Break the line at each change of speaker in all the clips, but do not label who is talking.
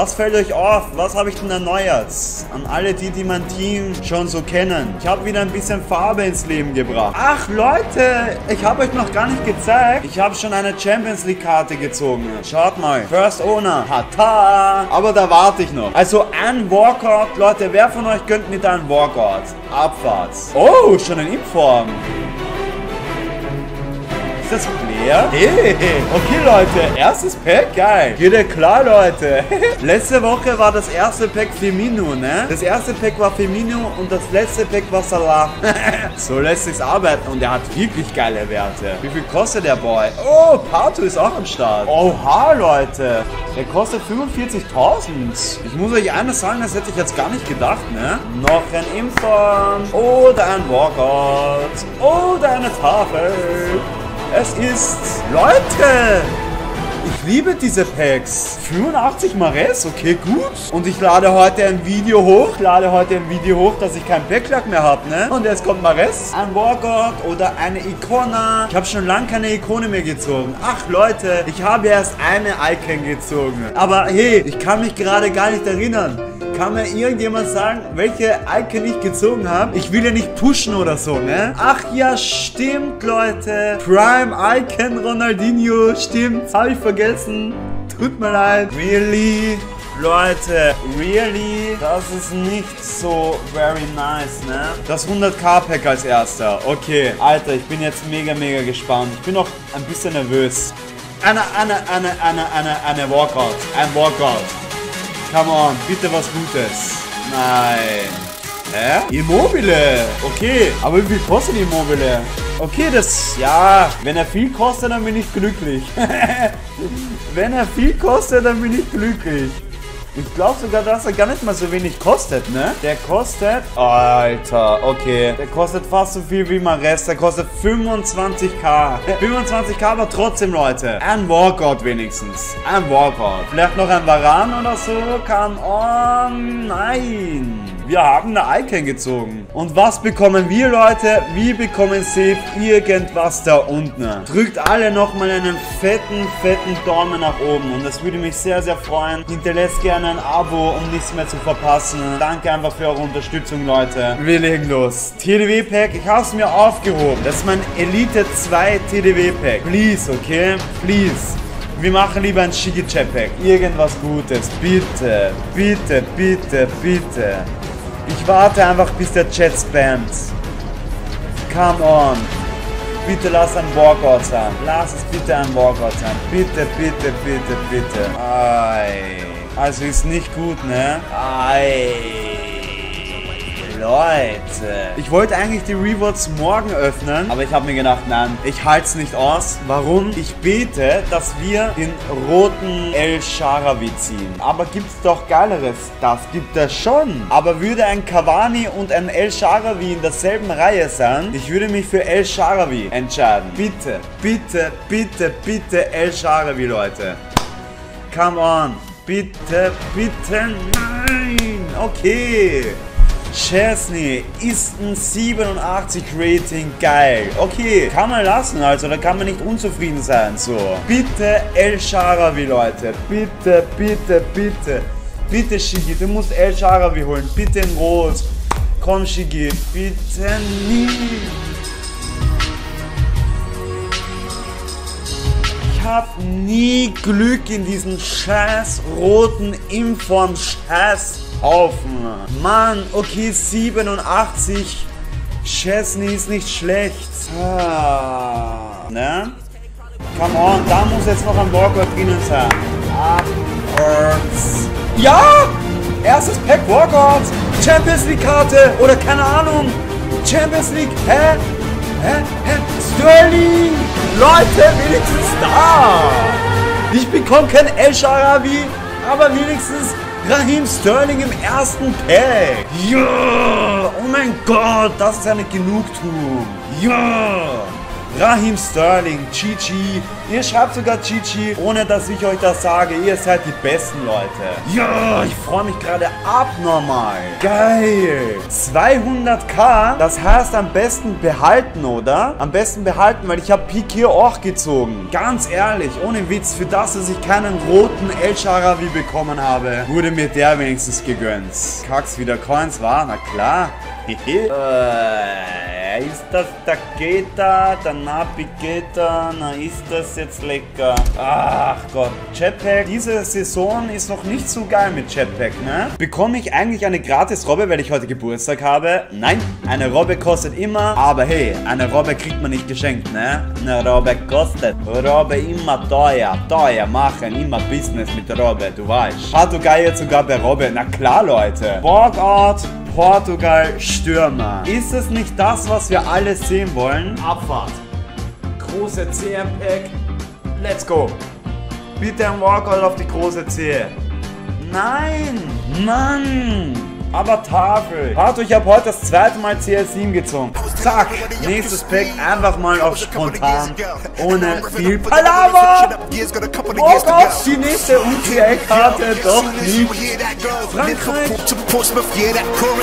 Was fällt euch auf? Was habe ich denn erneuert? An alle die, die mein Team schon so kennen. Ich habe wieder ein bisschen Farbe ins Leben gebracht. Ach Leute, ich habe euch noch gar nicht gezeigt. Ich habe schon eine Champions League Karte gezogen. Schaut mal. First Owner. Hata. Aber da warte ich noch. Also ein Walkout. Leute, wer von euch gönnt mit einem Walkout? Abfahrt. Oh, schon in Impform. Ist das Player? Hey, okay Leute, erstes Pack, geil. Geht ja klar, Leute. letzte Woche war das erste Pack Femino, ne? Das erste Pack war Femino und das letzte Pack war Salah. so lässt sich's arbeiten und er hat wirklich geile Werte. Wie viel kostet der Boy? Oh, Pato ist auch am Start. Oha, Leute. Der kostet 45.000. Ich muss euch eines sagen, das hätte ich jetzt gar nicht gedacht, ne? Noch ein Inform. Oder ein Walkout. Oder eine Tafel. Es ist... Leute! Ich liebe diese Packs. 85 Mares, okay, gut. Und ich lade heute ein Video hoch, lade heute ein Video hoch, dass ich keinen Backlack mehr habe, ne? Und jetzt kommt Mares, ein Wargod oder eine Ikona. Ich habe schon lange keine Ikone mehr gezogen. Ach, Leute, ich habe erst eine Icon gezogen. Aber hey, ich kann mich gerade gar nicht erinnern. Kann mir irgendjemand sagen, welche Icon ich gezogen habe? Ich will ja nicht pushen oder so, ne? Ach ja, stimmt, Leute. Prime Icon Ronaldinho, stimmt. Habe ich vergessen. Tut mir leid. Really? Leute, really? Das ist nicht so very nice, ne? Das 100k-Pack als erster. Okay, Alter, ich bin jetzt mega, mega gespannt. Ich bin noch ein bisschen nervös. Eine, eine, eine, eine, eine, eine Walkout. Ein Walkout. Come on, bitte was Gutes. Nein. Hä? Immobile. Okay, aber wie viel kostet Immobile? Okay, das... Ja, wenn er viel kostet, dann bin ich glücklich. wenn er viel kostet, dann bin ich glücklich. Ich glaube sogar, dass er gar nicht mal so wenig kostet, ne? Der kostet... Alter, okay. Der kostet fast so viel wie Mares. Der kostet 25k. 25k, aber trotzdem, Leute. Ein Walkout wenigstens. Ein Walkout. Vielleicht noch ein Varan oder so. Come on. Nein. Wir haben eine Icon gezogen. Und was bekommen wir, Leute? Wir bekommen safe irgendwas da unten. Drückt alle nochmal einen fetten, fetten Daumen nach oben. Und das würde mich sehr, sehr freuen. Hinterlässt gerne ein Abo, um nichts mehr zu verpassen. Danke einfach für eure Unterstützung, Leute. Wir legen los. TDW-Pack, ich habe es mir aufgehoben. Das ist mein Elite 2 TDW-Pack. Please, okay? Please. Wir machen lieber ein Shiki-Chat-Pack. Irgendwas Gutes. Bitte, bitte, bitte, bitte. Ich warte einfach, bis der Chat spammt. Come on. Bitte lass ein Walkout sein. Lass es bitte ein Walkout sein. Bitte, bitte, bitte, bitte. Ei. Also ist nicht gut, ne? Ei. Leute. Ich wollte eigentlich die Rewards morgen öffnen, aber ich habe mir gedacht, nein, ich halte es nicht aus. Warum? Ich bete, dass wir den roten El Sharawi ziehen. Aber gibt es doch geileres? Das gibt es schon. Aber würde ein Cavani und ein El Sharawi in derselben Reihe sein, ich würde mich für El Sharawi entscheiden. Bitte, bitte, bitte, bitte El Sharawi, Leute. Come on. Bitte, bitte, nein. Okay. Chesney ist ein 87 Rating. Geil. Okay, kann man lassen, also da kann man nicht unzufrieden sein. So. Bitte El Sharawi, Leute. Bitte, bitte, bitte. Bitte, Shigi, du musst El Sharawi holen. Bitte in Rot. Komm, Shigi. Bitte nie. Hab nie Glück in diesen scheiß roten Inform-Scheiß Haufen. Mann, okay, 87. Chesney ist nicht schlecht. Ah, ne? Come on, da muss jetzt noch ein Walkout drinnen sein. Upwards. Ja! Erstes Pack Walkout. Champions League Karte. Oder keine Ahnung. Champions League. Hä? Hä? Hä? Sterling! Leute, wenigstens da! Ich bekomme kein El Sharawi, aber wenigstens Raheem Sterling im ersten Pack. Ja! Oh mein Gott, das ist eine Genugtuung. Ja! Raheem Sterling, GG. Ihr schreibt sogar GG, ohne dass ich euch das sage. Ihr seid die besten Leute. Ja, ich freue mich gerade abnormal. Geil. 200k, das heißt am besten behalten, oder? Am besten behalten, weil ich habe Pik auch gezogen. Ganz ehrlich, ohne Witz, für das, dass ich keinen roten El Sharawi bekommen habe, wurde mir der wenigstens gegönnt. Kack's wieder Coins war, na klar. äh, ist das Taketa, der Navigator, na ist das jetzt lecker. Ach Gott, Jetpack, diese Saison ist noch nicht so geil mit Jetpack, ne? Bekomme ich eigentlich eine gratis Robbe, weil ich heute Geburtstag habe? Nein, eine Robbe kostet immer, aber hey, eine Robbe kriegt man nicht geschenkt, ne? Eine Robbe kostet. Robbe immer teuer, teuer machen, immer Business mit Robbe, du weißt. Portugal jetzt sogar bei Robbe, na klar Leute. Borgart, Portugal Stürmer. Ist es nicht das, was wir alle sehen wollen? Abfahrt. Große CM-Pack. Let's go. Bitte ein Walkout auf die große Zehe. Nein! Mann! Aber Tafel. Harto, ich habe heute das zweite Mal CL7 gezogen. Zack! Nächstes Pack einfach mal auf spontan. Ohne viel Palaver! Oh Gott, die nächste UTL-Karte doch nicht. Frankreich.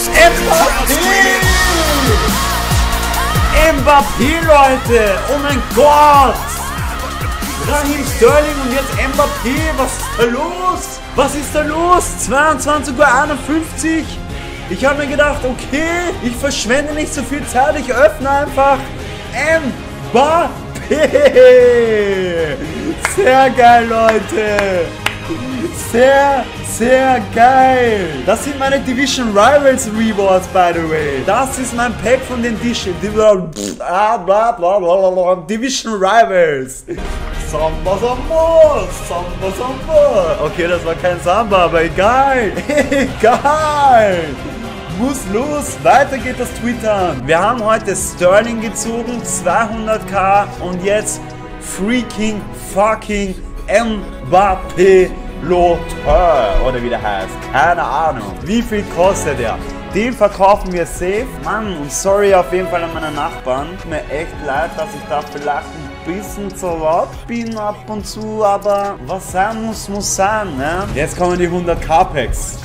Mbappé! Mbappé, Leute! Oh mein Gott! Raheem Sterling und jetzt Mbappé. Was ist da los? Was ist da los? 22 Uhr 51. Ich habe mir gedacht, okay, ich verschwende nicht so viel Zeit. Ich öffne einfach Mbappé. Sehr geil, Leute. Sehr, sehr geil. Das sind meine Division Rivals Rewards, by the way. Das ist mein Pack von den Division Rivals. Samba, Samba, Samba, Samba. Okay, das war kein Samba, aber egal. egal. Muss los, weiter geht das Twittern. Wir haben heute Sterling gezogen, 200k und jetzt freaking fucking Mbappé Lothar oder wie der heißt. Keine Ahnung. Wie viel kostet der? Den verkaufen wir safe. Mann, und sorry auf jeden Fall an meine Nachbarn. Tut mir echt leid, dass ich da vielleicht ein bisschen zu laut bin ab und zu, aber was sein muss, muss sein, ne? Jetzt kommen die 100k Packs.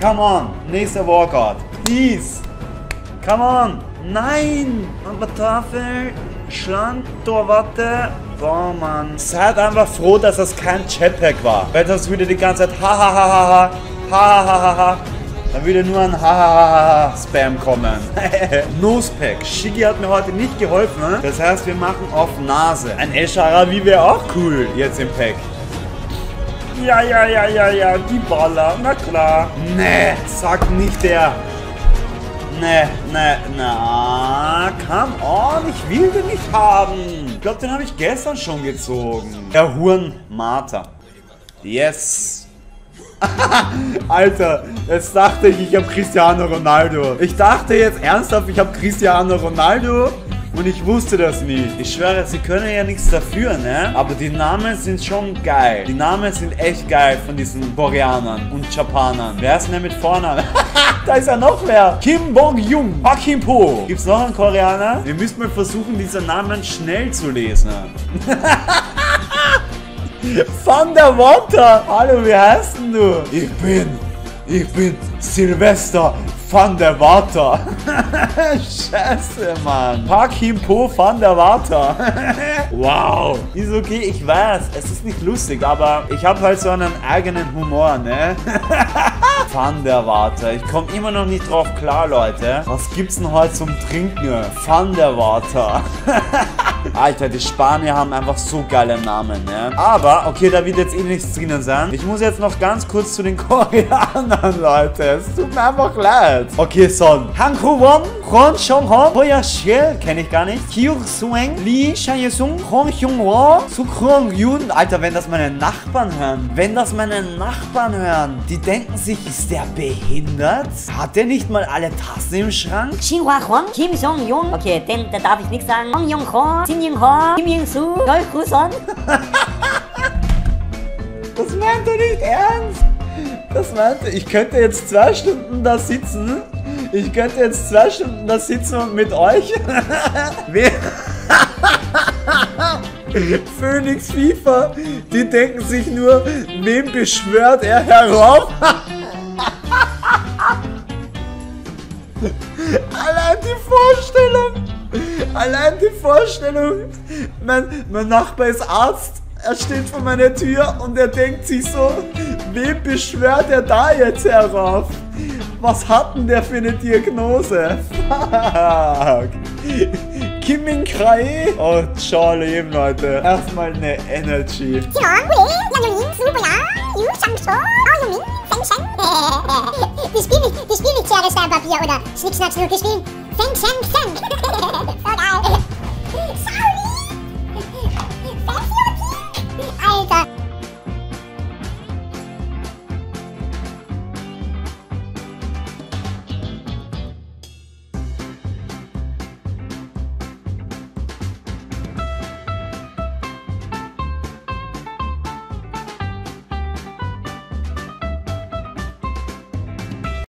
Come on, nächster Walkout. Please. Come on. Nein. Aber Tafel. Schland, Torwatte. Boah, Mann. Seid einfach froh, dass das kein Jetpack war. Weil das würde die ganze Zeit ha ha ha ha ha ha ha ha ha dann würde nur ein Hahaha-Spam kommen. Nosepack. Shiggy hat mir heute nicht geholfen. Ne? Das heißt, wir machen auf Nase. Ein Eshara wie wäre auch cool jetzt im Pack. Ja, ja, ja, ja, ja, die Baller. Na klar. Nee, sag nicht der. Nee, nee, na, come on, ich will den nicht haben. Ich glaube, den habe ich gestern schon gezogen. Der Huren Martha. Yes. Alter, jetzt dachte ich, ich habe Cristiano Ronaldo. Ich dachte jetzt ernsthaft, ich habe Cristiano Ronaldo und ich wusste das nie. Ich schwöre, sie können ja nichts dafür, ne? Aber die Namen sind schon geil. Die Namen sind echt geil von diesen Koreanern und Japanern. Wer ist denn mit Vornamen? da ist ja noch mehr. Kim Bong-jung. Park Po. Gibt's noch einen Koreaner? Wir müssen mal versuchen, diese Namen schnell zu lesen. Van der Water! Hallo, wie heißt denn du? Ich bin, ich bin Silvester van der Water. Scheiße, Mann. Park Him Po van der Water. wow. Ist okay, ich weiß, es ist nicht lustig, aber ich habe halt so einen eigenen Humor, ne? van der Water. Ich komme immer noch nicht drauf klar, Leute. Was gibt's denn heute zum Trinken? Van der Water. Alter, die Spanier haben einfach so geile Namen, ne? Aber, okay, da wird jetzt eh nichts drinnen sein. Ich muss jetzt noch ganz kurz zu den Koreanern, Leute. Es tut mir einfach leid. Okay, Son. Han Won, Kwon Chong Hon, Hoya Shiel, kenne ich gar nicht. Hyuk Sueng, Lee Shayesung, Hong Hyung Wo, Sukrong Yun. Alter, wenn das meine Nachbarn hören, wenn das meine Nachbarn hören, die denken sich, ist der behindert? Hat der nicht mal alle Tassen im Schrank?
Xinhua Huang, Kim Jong-un. Okay, den, da darf ich nichts sagen. Hong Kim Ying-ho, Kim Ying-su, Yol Kuson.
Das meint er nicht ernst. Das meinte, ich könnte jetzt zwei Stunden da sitzen. Ich könnte jetzt zwei Stunden da sitzen und mit euch. Wer- Phoenix FIFA, die denken sich nur, wem beschwört er herauf? Allein die Vorstellung, allein die Vorstellung, mein, mein Nachbar ist Arzt, er steht vor meiner Tür und er denkt sich so, wem beschwört er da jetzt herauf? Was hat denn der für eine Diagnose? Fuck. Kim Min Kai. Oh, ciao, Leben, Leute. Erstmal eine Energy.
Oh, Sheng. Die spielen die spielen nicht Schere, Stein, Papier oder Schnick, Schnack, Schnuck, die spielen Sing, sing, sing.